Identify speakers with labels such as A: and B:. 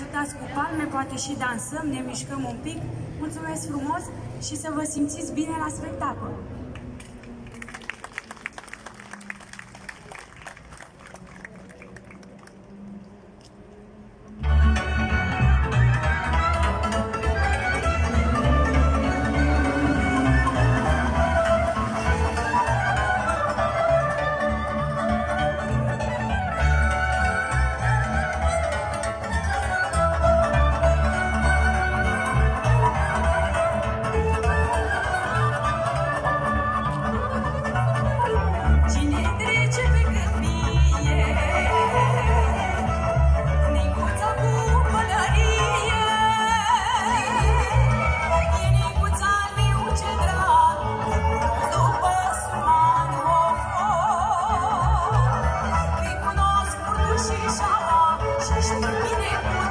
A: ajutați cu palme, poate și dansăm, ne mișcăm un pic. Mulțumesc frumos și să vă simțiți bine la spectacol! cosas que tiene.